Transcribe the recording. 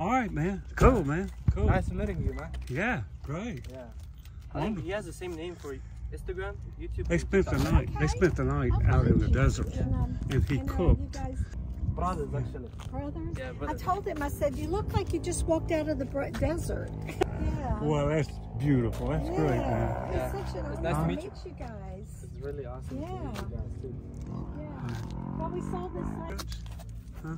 All right, man. Cool, man. Cool. Nice meeting you, man. Yeah, great. Yeah. I think he has the same name for Instagram, YouTube. They spent the TikTok. night. They spent the night out in the desert, And, um, and he and, uh, cooked. guys Brothers, actually. brothers? Yeah, I told him, I said, you look like you just walked out of the desert. yeah. Well, that's beautiful. That's yeah. great, man. It's yeah. such an it's nice to meet you. meet you. guys. It's really awesome yeah. to meet you guys, too. Yeah. Well, we saw this. Huh?